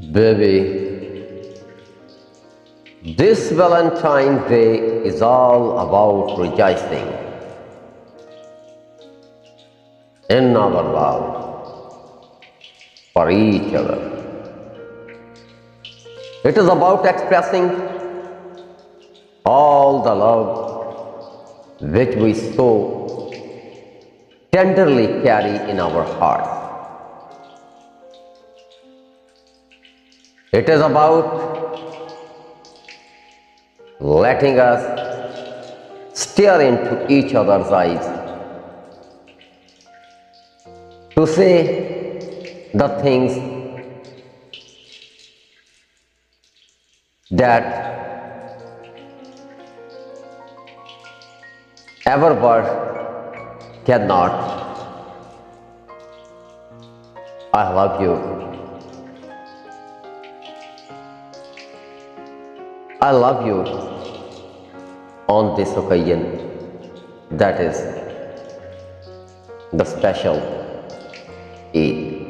Baby, this Valentine's Day is all about rejoicing in our love for each other. It is about expressing all the love which we so tenderly carry in our hearts. It is about letting us stare into each other's eyes to say the things that ever word cannot. I love you. I love you on this occasion that is the special Eid.